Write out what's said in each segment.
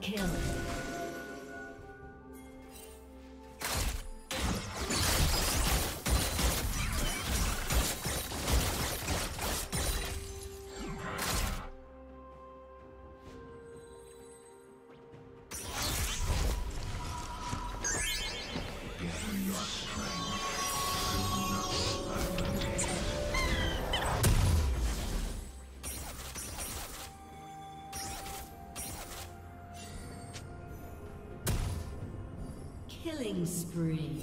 Kill. Killing spree.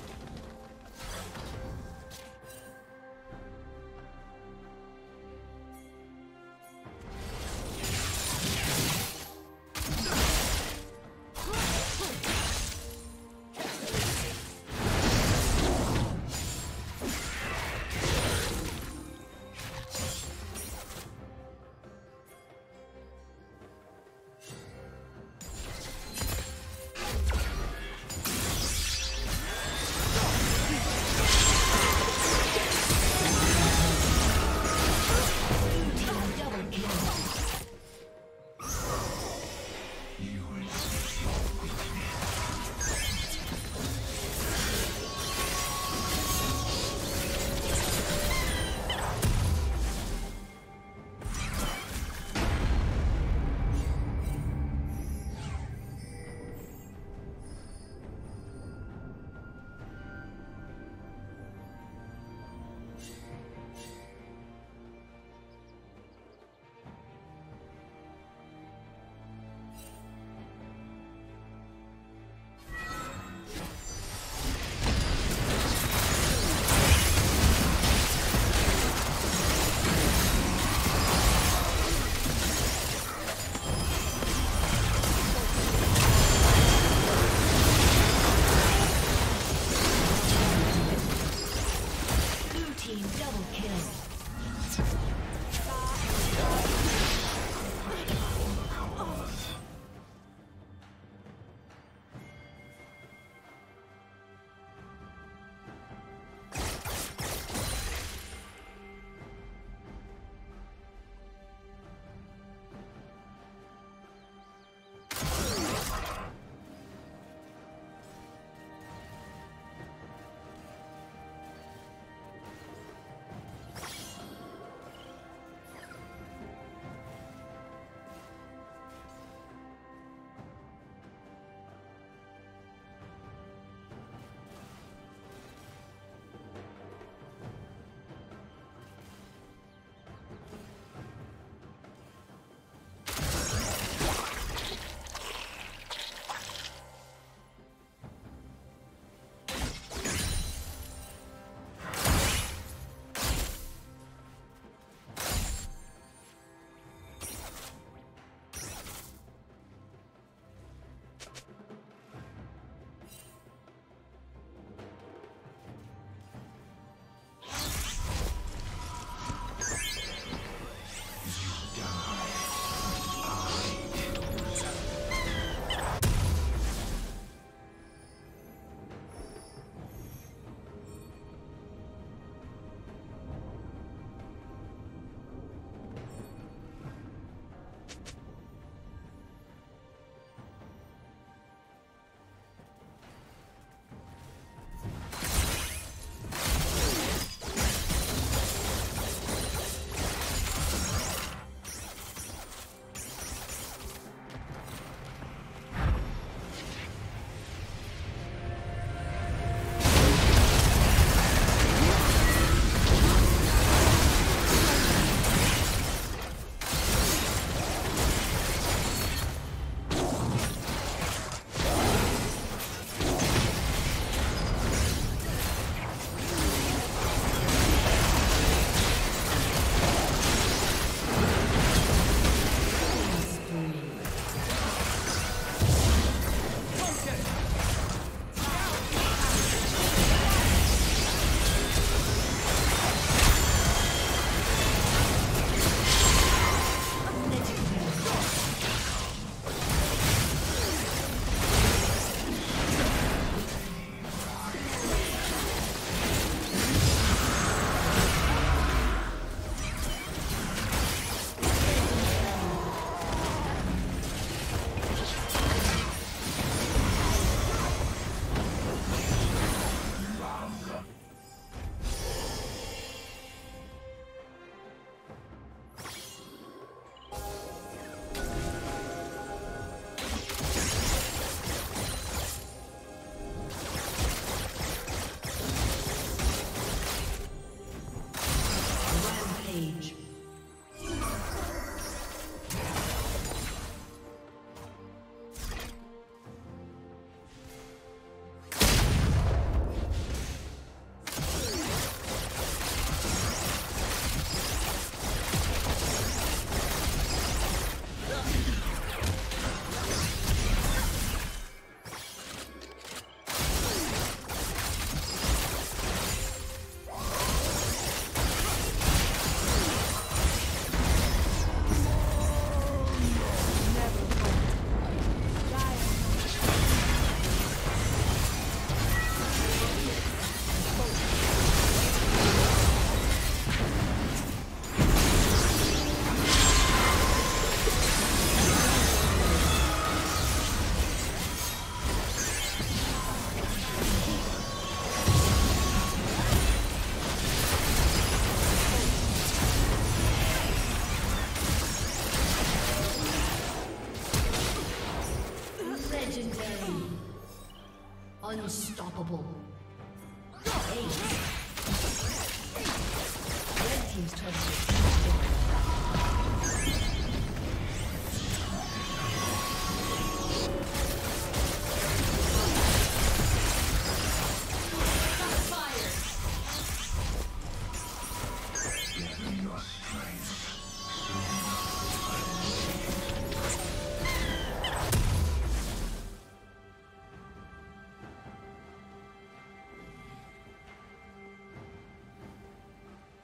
Unstoppable.